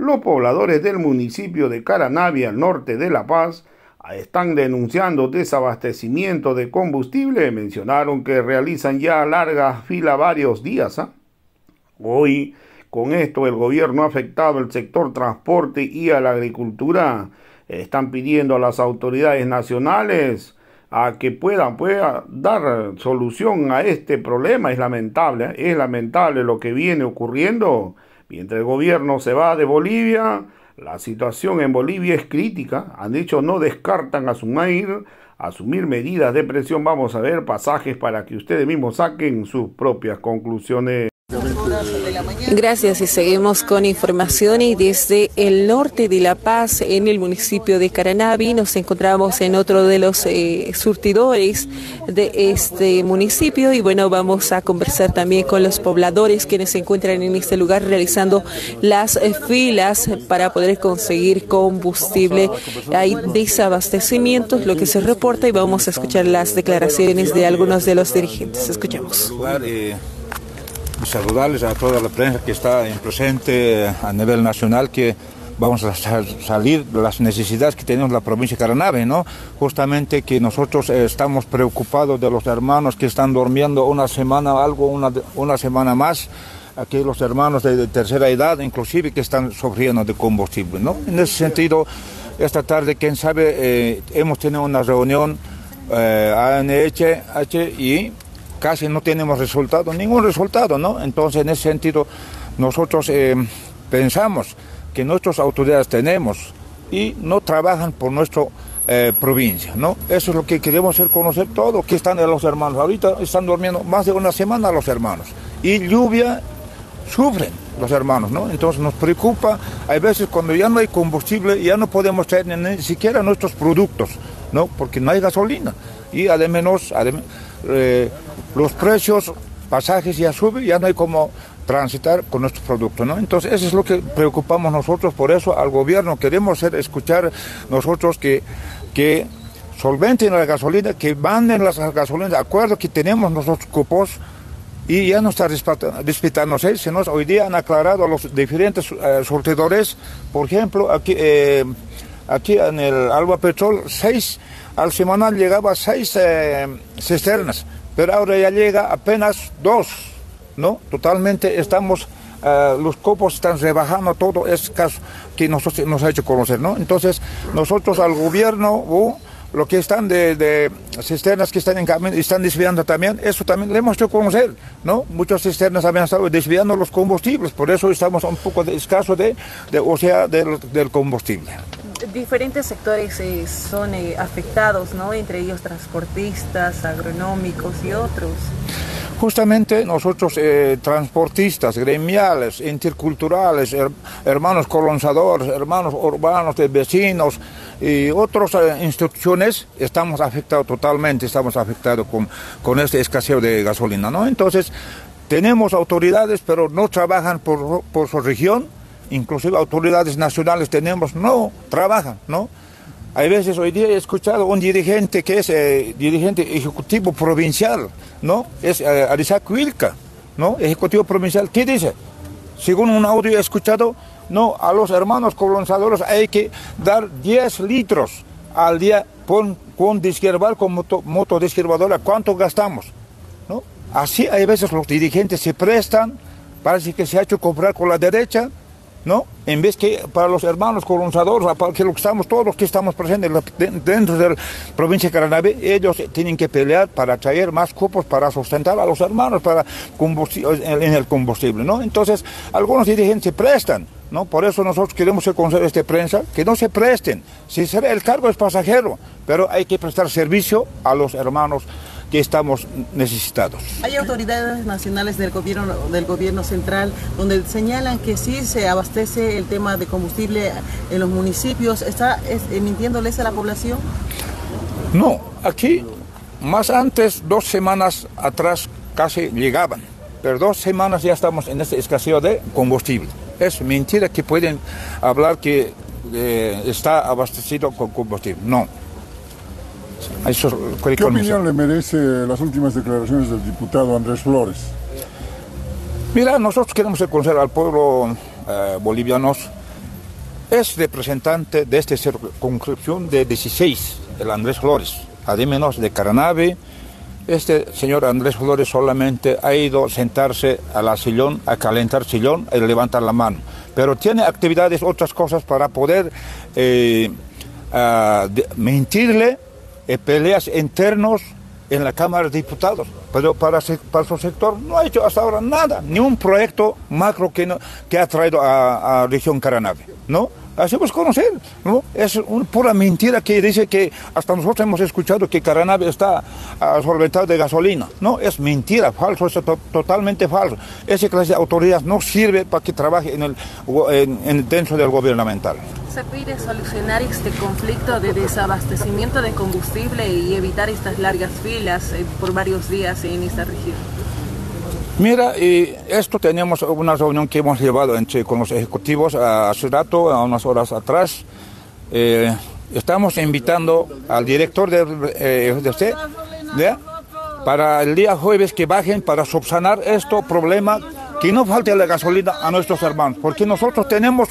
los pobladores del municipio de Caranavi, al norte de La Paz, están denunciando desabastecimiento de combustible. Mencionaron que realizan ya largas filas varios días. ¿ah? Hoy, con esto, el gobierno ha afectado el sector transporte y a la agricultura. Están pidiendo a las autoridades nacionales a que puedan, pueda dar solución a este problema. Es lamentable, ¿eh? es lamentable lo que viene ocurriendo. Mientras el gobierno se va de Bolivia, la situación en Bolivia es crítica. Han dicho no descartan asumir, asumir medidas de presión. Vamos a ver pasajes para que ustedes mismos saquen sus propias conclusiones. Gracias y seguimos con información y desde el norte de La Paz, en el municipio de Caranavi, nos encontramos en otro de los eh, surtidores de este municipio y bueno, vamos a conversar también con los pobladores quienes se encuentran en este lugar realizando las eh, filas para poder conseguir combustible. Hay desabastecimientos, lo que se reporta y vamos a escuchar las declaraciones de algunos de los dirigentes. Escuchamos saludarles a toda la prensa que está en presente a nivel nacional que vamos a salir de las necesidades que tenemos la provincia de Caranave, ¿no? Justamente que nosotros estamos preocupados de los hermanos que están durmiendo una semana algo, una, una semana más, aquí los hermanos de, tercera edad inclusive que están sufriendo de combustible, ¿no? En ese sentido, esta tarde, quién sabe, eh, hemos tenido una reunión eh, ANH y casi no tenemos resultado, ningún resultado, ¿no? Entonces, en ese sentido, nosotros eh, pensamos que nuestras autoridades tenemos y no trabajan por nuestra eh, provincia, ¿no? Eso es lo que queremos hacer conocer todo, que están los hermanos. Ahorita están durmiendo más de una semana los hermanos. Y lluvia, sufren los hermanos, ¿no? Entonces nos preocupa, hay veces cuando ya no hay combustible, ya no podemos traer ni siquiera nuestros productos, ¿no? Porque no hay gasolina. Y además, además eh, los precios, pasajes ya suben, ya no hay como transitar con nuestros productos, ¿no? Entonces, eso es lo que preocupamos nosotros, por eso al gobierno queremos hacer, escuchar nosotros que, que solventen la gasolina, que manden las gasolinas, de acuerdo que tenemos nosotros cupos, y ya no está respetándose, sino hoy día han aclarado a los diferentes eh, sortidores, por ejemplo, aquí, eh, aquí en el Alba Petrol, seis, al semanal llegaba seis eh, cisternas, pero ahora ya llega apenas dos, ¿no? Totalmente estamos, eh, los copos están rebajando todo es caso que nosotros nos ha hecho conocer, ¿no? Entonces, nosotros al gobierno, uh, lo que están de, cisternas que están en camino, están desviando también, eso también le hemos hecho conocer, ¿no? Muchas cisternas habían estado desviando los combustibles, por eso estamos un poco de escaso de, o sea, del combustible diferentes sectores eh, son eh, afectados, ¿no? Entre ellos transportistas, agronómicos y otros. Justamente nosotros, eh, transportistas, gremiales, interculturales, hermanos colonizadores, hermanos urbanos de vecinos y otras instituciones, estamos afectados totalmente, estamos afectados con, con este escaseo de gasolina, ¿no? Entonces, tenemos autoridades, pero no trabajan por, por su región, inclusive autoridades nacionales tenemos, no trabajan, ¿no? Hay veces hoy día he escuchado un dirigente que es eh, dirigente ejecutivo provincial, ¿no? Es eh, Arisac ¿no? Ejecutivo provincial, ¿qué dice? Según un audio he escuchado, no, a los hermanos colonizadores hay que dar 10 litros al día con, con con moto, moto ¿cuánto gastamos? ¿No? Así hay veces los dirigentes se prestan, parece que se ha hecho comprar con la derecha, ¿no? En vez que para los hermanos colonizadores, para que que estamos, todos los que estamos presentes dentro de la provincia de Caranavi, ellos tienen que pelear para traer más cupos para sustentar a los hermanos para en el combustible, ¿no? Entonces, algunos dirigentes se prestan, ¿no? Por eso nosotros queremos conocer esta prensa, que no se presten. Si el cargo es pasajero, pero hay que prestar servicio a los hermanos que estamos necesitados. Hay autoridades nacionales del gobierno, del gobierno central donde señalan que sí se abastece el tema de combustible en los municipios. ¿Está mintiéndoles a la población? No, aquí más antes, dos semanas atrás casi llegaban, pero dos semanas ya estamos en este escaseo de combustible. Es mentira que pueden hablar que eh, está abastecido con combustible. No, ¿Qué opinión le merece las últimas declaraciones del diputado Andrés Flores? Mira, nosotros queremos conocer al pueblo eh, boliviano es representante de esta circunscripción de 16, el Andrés Flores, además de Caranavi. Este señor Andrés Flores solamente ha ido a sentarse a la sillón, a calentar sillón y levantar la mano. Pero tiene actividades, otras cosas para poder eh, mentirle, eh, peleas internos en la Cámara de Diputados. Pero para, su sector no ha hecho hasta ahora nada, ni un proyecto macro que, que ha traído a, a región Caranavi, ¿no? Hacemos conocer, ¿no? Es una pura mentira que dice que hasta nosotros hemos escuchado que Caranavi está solventado de gasolina. No, es mentira, falso, es totalmente falso. Esa clase de autoridad no sirve para que trabaje en el, en, dentro del gubernamental. Se pide solucionar este conflicto de desabastecimiento de combustible y evitar estas largas filas eh, por varios días en esta región. Mira, y esto tenemos una reunión que hemos llevado entre, con los ejecutivos hace rato, a unas horas atrás. Eh, estamos invitando al director de, eh, de para el día jueves que bajen para subsanar este problema que no falte la gasolina a nuestros hermanos, porque nosotros tenemos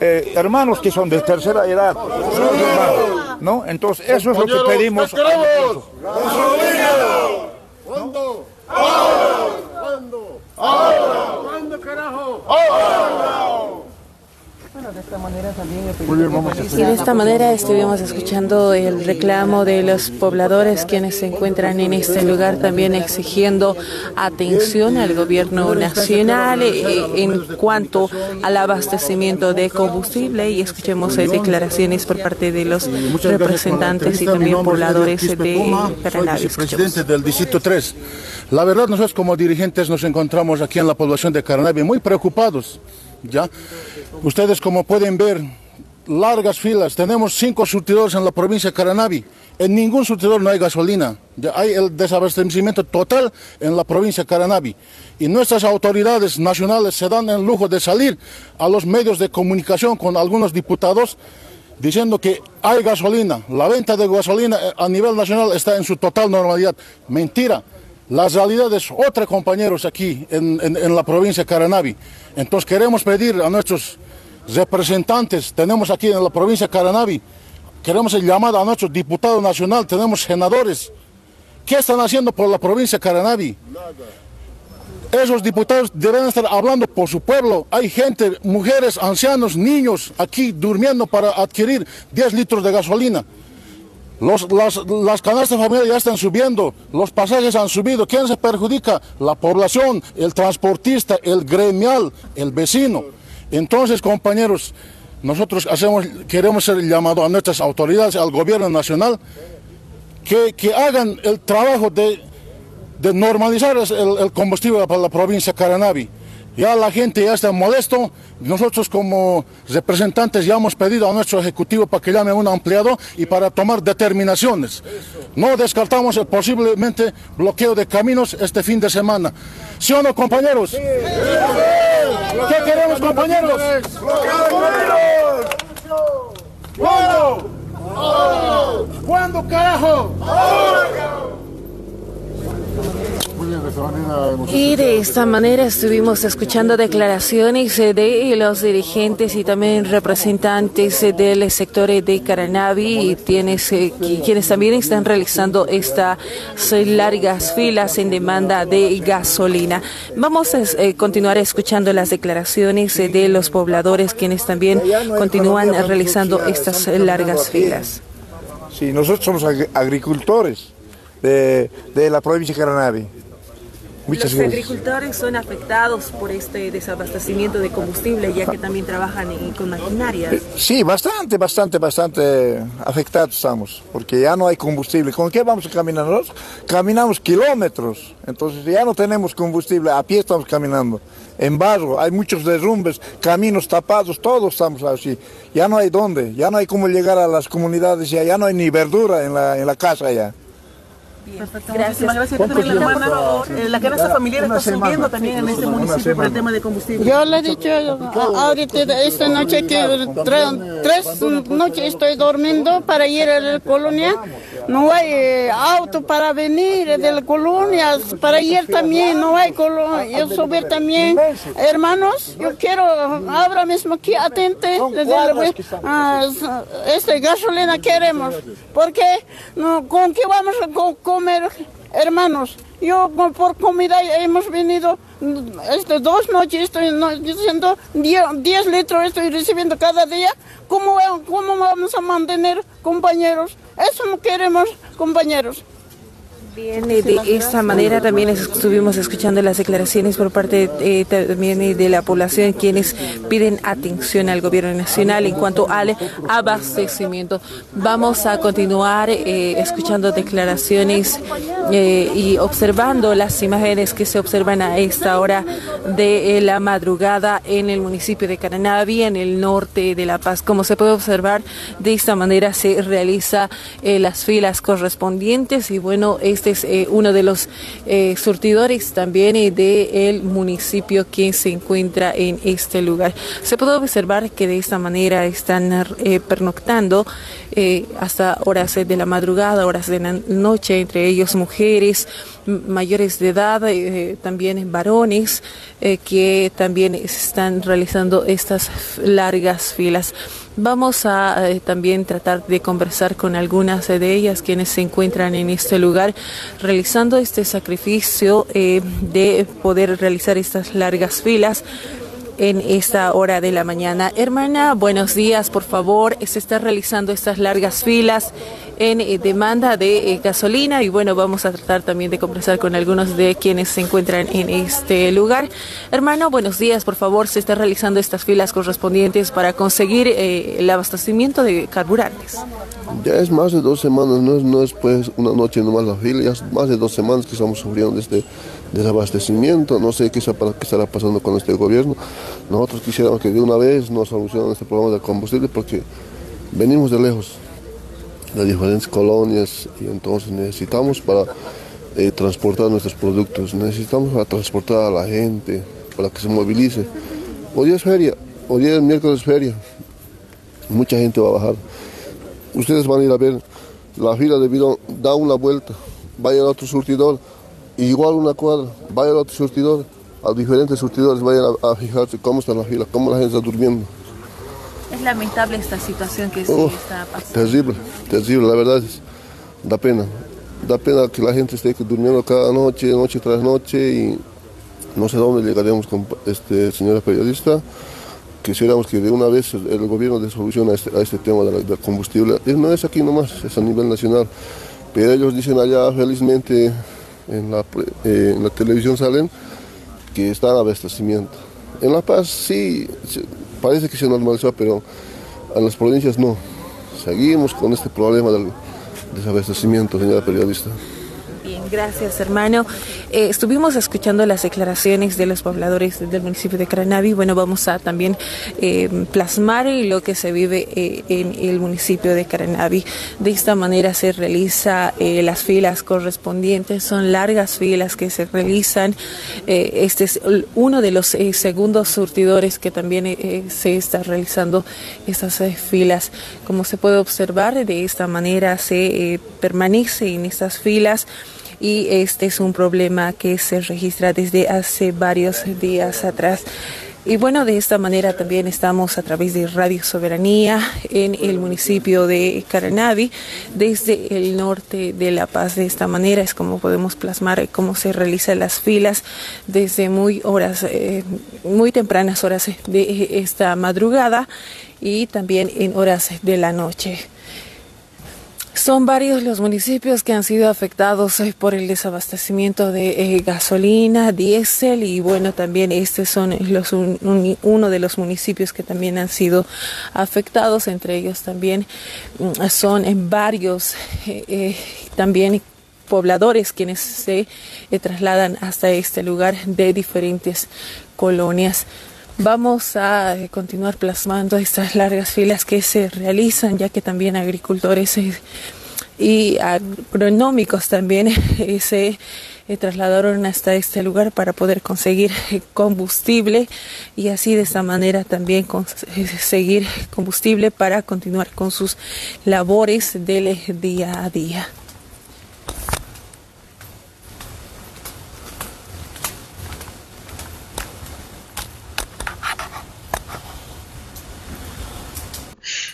eh, hermanos que son de tercera edad, ¿no? Entonces eso es lo que pedimos. ¿Cuándo? ¿Cuándo carajo? de esta manera también y de esta manera estuvimos escuchando el reclamo de los pobladores quienes se encuentran en este lugar también exigiendo atención al gobierno nacional en cuanto al abastecimiento de combustible y escuchemos declaraciones por parte de los representantes y también pobladores de Paraná. presidente del distrito 3. La verdad nosotros como dirigentes nos encontramos aquí en la población de Caranavi muy preocupados ¿ya? Ustedes como pueden ver, largas filas, tenemos cinco surtidores en la provincia de Caranavi, en ningún surtidor no hay gasolina, ya hay el desabastecimiento total en la provincia de Caranavi. Y nuestras autoridades nacionales se dan el lujo de salir a los medios de comunicación con algunos diputados diciendo que hay gasolina, la venta de gasolina eh, a nivel nacional está en su total normalidad. Mentira. La realidad es otra, compañeros, aquí en, en, la provincia de Caranavi. Entonces queremos pedir a nuestros representantes, tenemos aquí en la provincia de Caranavi, queremos el llamado a nuestros diputados nacionales, tenemos senadores. ¿Qué están haciendo por la provincia de Caranavi? Esos diputados deben estar hablando por su pueblo. Hay gente, mujeres, ancianos, niños aquí durmiendo para adquirir 10 litros de gasolina las, canastas familiares ya están subiendo, los pasajes han subido. ¿Quién se perjudica? La población, el transportista, el gremial, el vecino. Entonces, compañeros, nosotros hacemos, queremos ser llamado a nuestras autoridades, al gobierno nacional, que, hagan el trabajo de, normalizar el, combustible para la provincia de Caranavi. Ya la gente ya está molesto. Nosotros como representantes ya hemos pedido a nuestro ejecutivo para que llame a un ampliado y para tomar determinaciones. No descartamos el posiblemente bloqueo de caminos este fin de semana. ¿Sí o no, compañeros? ¿Qué queremos, compañeros? ¿Cuándo? ¿Cuándo, carajo? Y de esta manera estuvimos escuchando declaraciones eh, de los dirigentes y también representantes eh, del sector de Caranavi, quienes, eh, quienes también están realizando estas largas filas en demanda de gasolina. Vamos a continuar escuchando las declaraciones de los pobladores, quienes también continúan realizando estas largas filas. Sí, nosotros somos agricultores de, de la provincia de Caranavi. Los agricultores son afectados por este desabastecimiento de combustible, ya que también trabajan con maquinaria. Eh, sí, bastante, bastante, bastante afectados estamos, porque ya no hay combustible. ¿Con qué vamos a caminar nosotros? Caminamos kilómetros, entonces ya no tenemos combustible, a pie estamos caminando. En barro, hay muchos derrumbes, caminos tapados, todos estamos así. Ya no hay dónde, ya no hay cómo llegar a las comunidades, ya, ya no hay ni verdura en la, en la casa ya. Perfecto. Gracias. gracias. La, la canasta familiar está subiendo también en este municipio por el tema de combustible. Yo le he dicho ahorita esta noche que tres noches estoy durmiendo para ir a la colonia. No hay eh, auto para venir de la colonia, para ir también, no hay colonia. Yo subir también. Hermanos, yo quiero ahora mismo que atente. Ah, este gasolina queremos. Porque no, ¿con qué vamos a comer, hermanos? Yo por comida hemos venido este, dos noches, estoy diciendo 10 litros estoy recibiendo cada día. ¿Cómo, ¿Cómo vamos a mantener compañeros? Eso no queremos, compañeros. Bien, de esta manera también estuvimos escuchando las declaraciones por parte eh, también de la población quienes piden atención al gobierno nacional en cuanto al abastecimiento. Vamos a continuar eh, escuchando declaraciones eh, y observando las imágenes que se observan a esta hora de la madrugada en el municipio de Caranavi, en el norte de La Paz. Como se puede observar, de esta manera se realiza las filas correspondientes y bueno, es este es eh, uno de los eh, surtidores también eh, del municipio que se encuentra en este lugar. Se puede observar que de esta manera están pernoctando hasta horas de la madrugada, horas de la noche, entre ellos mujeres mayores de edad, también varones que también están realizando estas largas filas. Vamos a eh, también tratar de conversar con algunas de ellas quienes se encuentran en este lugar realizando este sacrificio eh, de poder realizar estas largas filas en esta hora de la mañana. Hermana, buenos días, por favor. Se está realizando estas largas filas en eh, demanda de eh, gasolina y bueno, vamos a tratar también de conversar con algunos de quienes se encuentran en este lugar. Hermano, buenos días, por favor. Se está realizando estas filas correspondientes para conseguir eh, el abastecimiento de carburantes. Ya es más de dos semanas, no es, no es pues una noche nomás la fila, ya es más de dos semanas que estamos sufriendo este desabastecimiento, no sé qué, qué estará pasando con este gobierno. Nosotros quisiéramos que de una vez nos solucionen este problema de combustible porque venimos de lejos, de diferentes colonias y entonces necesitamos para eh, transportar nuestros productos, necesitamos para transportar a la gente, para que se movilice. Hoy es feria, hoy es miércoles feria, mucha gente va a bajar. Ustedes van a ir a ver la fila de bidón, da una vuelta, vayan a otro surtidor igual una cuadra, vayan a otro surtidor, a diferentes surtidores, vayan a, fijarse cómo está la fila, cómo la gente está durmiendo. Lamentable esta situación que se está pasando. Terrible, terrible, la verdad es, da pena. Da pena que la gente esté durmiendo cada noche, noche tras noche y no sé dónde llegaremos con este señora periodista. Quisiéramos que de una vez el, gobierno dé solución a este, a este tema del combustible. No es aquí nomás, es a nivel nacional. Pero ellos dicen allá felizmente en la, eh, en la televisión salen que está en abastecimiento. En La Paz sí, parece que se normalizó, pero en las provincias no. Seguimos con este problema del desabastecimiento, señora periodista. Bien, gracias hermano. Eh, estuvimos escuchando las declaraciones de los pobladores del municipio de Caranavi. Bueno, vamos a también eh, plasmar lo que se vive eh, en el municipio de Caranavi. De esta manera se realiza las filas correspondientes. Son largas filas que se realizan. este es uno de los segundos surtidores que también se está realizando estas filas. Como se puede observar, de esta manera se permanece en estas filas y este es un problema que se registra desde hace varios días atrás. Y bueno, de esta manera también estamos a través de Radio Soberanía en el municipio de Caranavi, desde el norte de La Paz. De esta manera es como podemos plasmar cómo se realizan las filas desde muy horas, eh, muy tempranas horas de esta madrugada y también en horas de la noche. Son varios los municipios que han sido afectados eh, por el desabastecimiento de eh, gasolina, diésel y bueno, también estos son los uno de los municipios que también han sido afectados, entre ellos también mm, son en varios eh, también pobladores quienes se trasladan hasta este lugar de diferentes colonias. Vamos a continuar plasmando estas largas filas que se realizan, ya que también agricultores y agronómicos también se trasladaron hasta este lugar para poder conseguir combustible y así de esta manera también conseguir combustible para continuar con sus labores del día a día.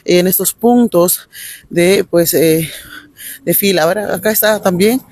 En estos puntos de pues eh, de fila. Ahora acá está también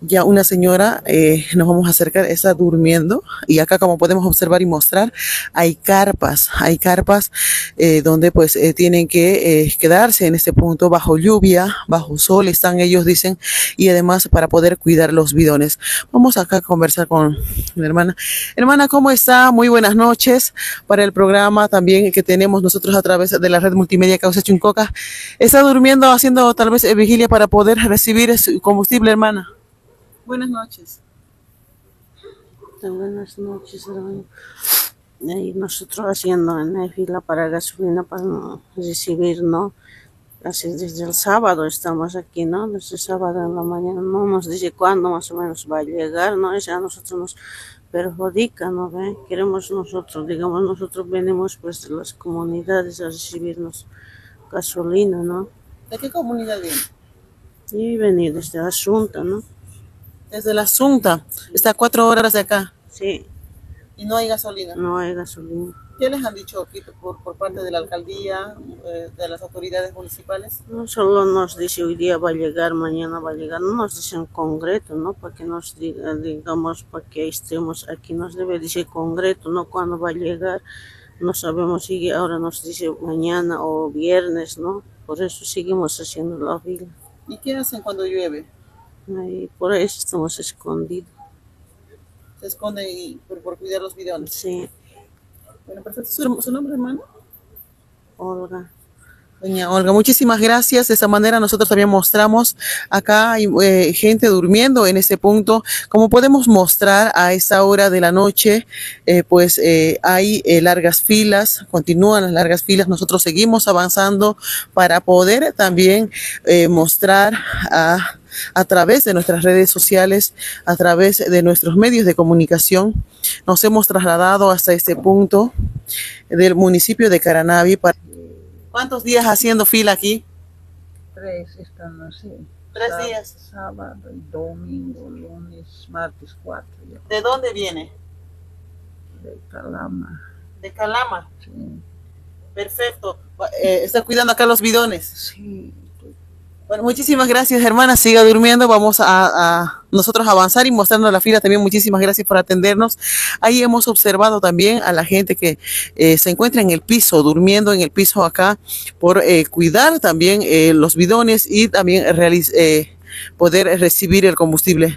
ya una señora, eh, nos vamos a acercar, está durmiendo y acá como podemos observar y mostrar, hay carpas, hay carpas eh, donde pues eh, tienen que eh, quedarse en este punto bajo lluvia, bajo sol, están ellos dicen, y además para poder cuidar los bidones. Vamos acá a conversar con mi hermana. Hermana, ¿cómo está? Muy buenas noches para el programa también que tenemos nosotros a través de la red multimedia Causa Chuncoca. ¿Está durmiendo haciendo tal vez vigilia para poder recibir su combustible, hermana? Buenas noches. Buenas noches, hermano. Y nosotros haciendo una fila para gasolina para recibir, ¿no? Así desde el sábado estamos aquí, ¿no? Desde el sábado en la mañana no nos dice cuándo más o menos va a llegar, ¿no? Eso a nosotros nos perjudica, ¿no? ¿Ve? Queremos nosotros, digamos, nosotros venimos pues de las comunidades a recibirnos gasolina, ¿no? ¿De qué comunidad viene? Y venir desde Asunta, ¿no? Desde la Asunta. Está a cuatro horas de acá. Sí. ¿Y no hay gasolina? No hay gasolina. ¿Qué les han dicho aquí por, por parte de la alcaldía, eh, de las autoridades municipales? No solo nos dice hoy día va a llegar, mañana va a llegar, no nos dicen concreto, ¿no? Para que nos diga, digamos, para que estemos aquí, nos debe decir concreto, ¿no? Cuándo va a llegar, no sabemos si ahora nos dice mañana o viernes, ¿no? Por eso seguimos haciendo la fila. ¿Y qué hacen cuando llueve? Por eso estamos escondidos. ¿Se esconden y, por, por cuidar los bidones? Sí. Bueno, perfecto. ¿Su, su nombre, hermano? Olga. Doña Olga, muchísimas gracias. De esa manera nosotros también mostramos acá hay eh, gente durmiendo en este punto. Como podemos mostrar a esta hora de la noche, eh, pues eh, hay largas filas, continúan las largas filas. Nosotros seguimos avanzando para poder también mostrar a a través de nuestras redes sociales, a través de nuestros medios de comunicación. Nos hemos trasladado hasta este punto del municipio de Caranavi. Para... ¿Cuántos días haciendo fila aquí? Tres están así. Tres Sá- días. Sábado, domingo, lunes, martes, cuatro. ya, ¿De dónde viene? De Calama. De Calama. Sí. Perfecto. Eh, ¿Está cuidando acá los bidones? Sí. Bueno, muchísimas gracias, hermana. Siga durmiendo. Vamos a, a nosotros avanzar y mostrando la fila también. Muchísimas gracias por atendernos. Ahí hemos observado también a la gente que eh, se encuentra en el piso, durmiendo en el piso acá, por eh, cuidar también eh, los bidones y también eh, poder recibir el combustible.